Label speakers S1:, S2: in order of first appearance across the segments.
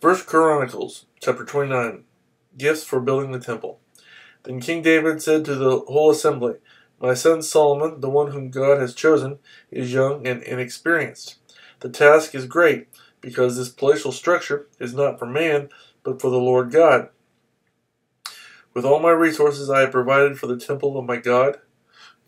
S1: First Chronicles chapter 29 Gifts for building the temple. Then King David said to the whole assembly, My son Solomon, the one whom God has chosen, is young and inexperienced. The task is great, because this palatial structure is not for man, but for the Lord God. With all my resources I have provided for the temple of my God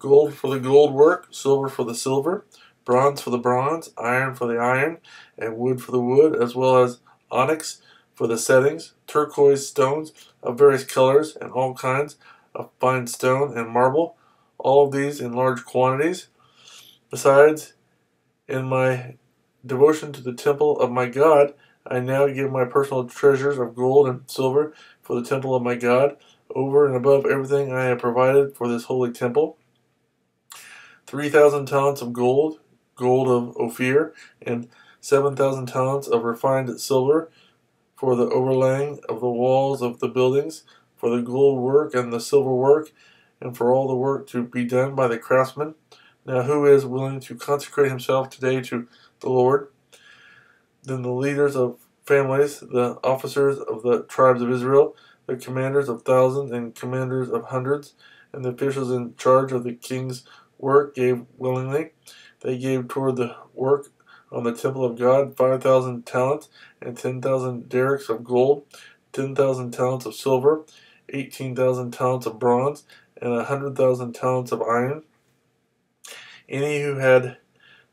S1: gold for the gold work, silver for the silver, bronze for the bronze, iron for the iron, and wood for the wood, as well as onyx for the settings, turquoise stones of various colors, and all kinds of fine stone and marble, all of these in large quantities. Besides, in my devotion to the temple of my God, I now give my personal treasures of gold and silver for the temple of my God, over and above everything I have provided for this holy temple. 3,000 talents of gold, gold of Ophir, and 7,000 talents of refined silver for the overlaying of the walls of the buildings, for the gold work and the silver work, and for all the work to be done by the craftsmen. Now, who is willing to consecrate himself today to the Lord? Then the leaders of families, the officers of the tribes of Israel, the commanders of thousands and commanders of hundreds, and the officials in charge of the king's work gave willingly. They gave toward the work on the temple of God five thousand talents and ten thousand darics of gold, ten thousand talents of silver, eighteen thousand talents of bronze, and a hundred thousand talents of iron. Any who had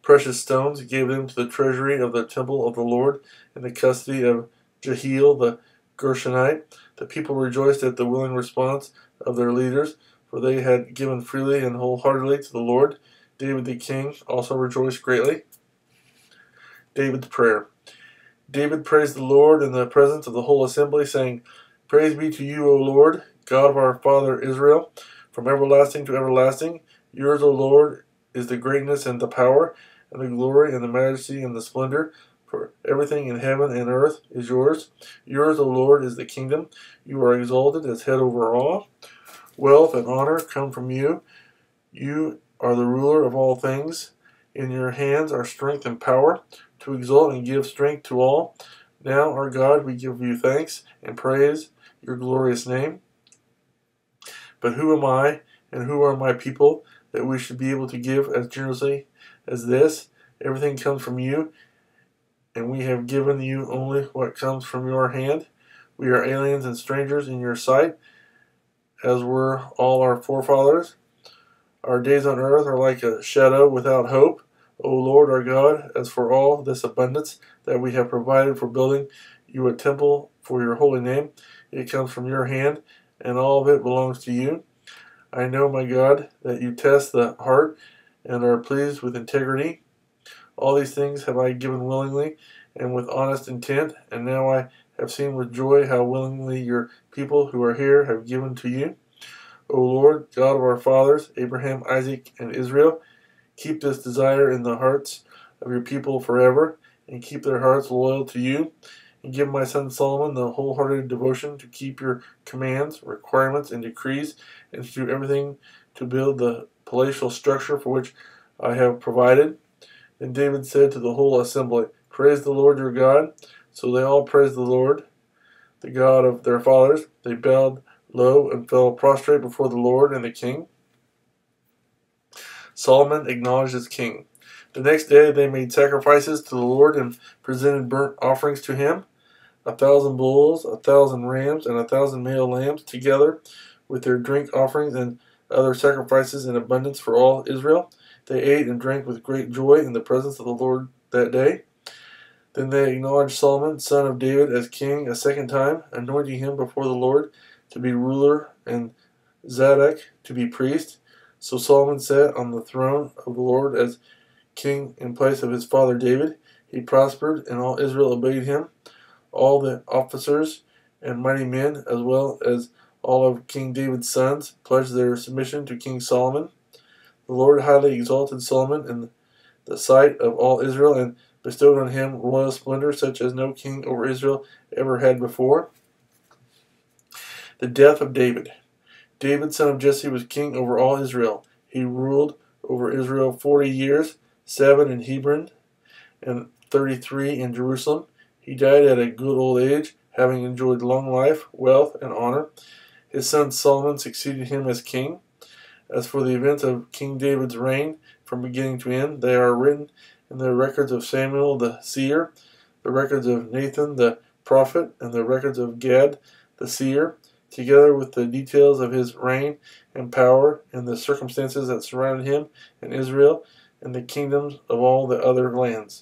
S1: precious stones gave them to the treasury of the temple of the Lord in the custody of Jehiel the Gershonite. The people rejoiced at the willing response of their leaders, for they had given freely and wholeheartedly to the Lord. David the king also rejoiced greatly. David's prayer. David praised the Lord in the presence of the whole assembly, saying, Praise be to you, O Lord, God of our father Israel, from everlasting to everlasting. Yours, O Lord, is the greatness and the power, and the glory, and the majesty, and the splendor. For everything in heaven and earth is yours. Yours, O Lord, is the kingdom. You are exalted as head over all. Wealth and honor come from you. You are the ruler of all things. In your hands are strength and power to exalt and give strength to all. Now, our God, we give you thanks and praise your glorious name. But who am I and who are my people that we should be able to give as generously as this? Everything comes from you, and we have given you only what comes from your hand. We are aliens and strangers in your sight, as were all our forefathers. Our days on earth are like a shadow without hope. O Lord our God, as for all this abundance that we have provided for building you a temple for your holy name, it comes from your hand, and all of it belongs to you. I know, my God, that you test the heart and are pleased with integrity. All these things have I given willingly and with honest intent, and now I have seen with joy how willingly your people who are here have given to you. O Lord, God of our fathers, Abraham, Isaac, and Israel, Keep this desire in the hearts of your people forever, and keep their hearts loyal to you. And give my son Solomon the wholehearted devotion to keep your commands, requirements, and decrees, and to do everything to build the palatial structure for which I have provided. And David said to the whole assembly, Praise the Lord your God. So they all praised the Lord, the God of their fathers. They bowed low and fell prostrate before the Lord and the king. Solomon acknowledged as king. The next day they made sacrifices to the Lord and presented burnt offerings to him a thousand bulls, a thousand rams, and a thousand male lambs, together with their drink offerings and other sacrifices in abundance for all Israel. They ate and drank with great joy in the presence of the Lord that day. Then they acknowledged Solomon, son of David, as king a second time, anointing him before the Lord to be ruler and Zadok to be priest. So Solomon sat on the throne of the Lord as king in place of his father David. He prospered, and all Israel obeyed him. All the officers and mighty men, as well as all of King David's sons, pledged their submission to King Solomon. The Lord highly exalted Solomon in the sight of all Israel and bestowed on him royal splendor such as no king over Israel ever had before. The death of David. David, son of Jesse, was king over all Israel. He ruled over Israel forty years, seven in Hebron and thirty three in Jerusalem. He died at a good old age, having enjoyed long life, wealth, and honor. His son Solomon succeeded him as king. As for the events of King David's reign, from beginning to end, they are written in the records of Samuel the seer, the records of Nathan the prophet, and the records of Gad the seer, together with the details of his reign and power and the circumstances that surrounded him and Israel and the kingdoms of all the other lands.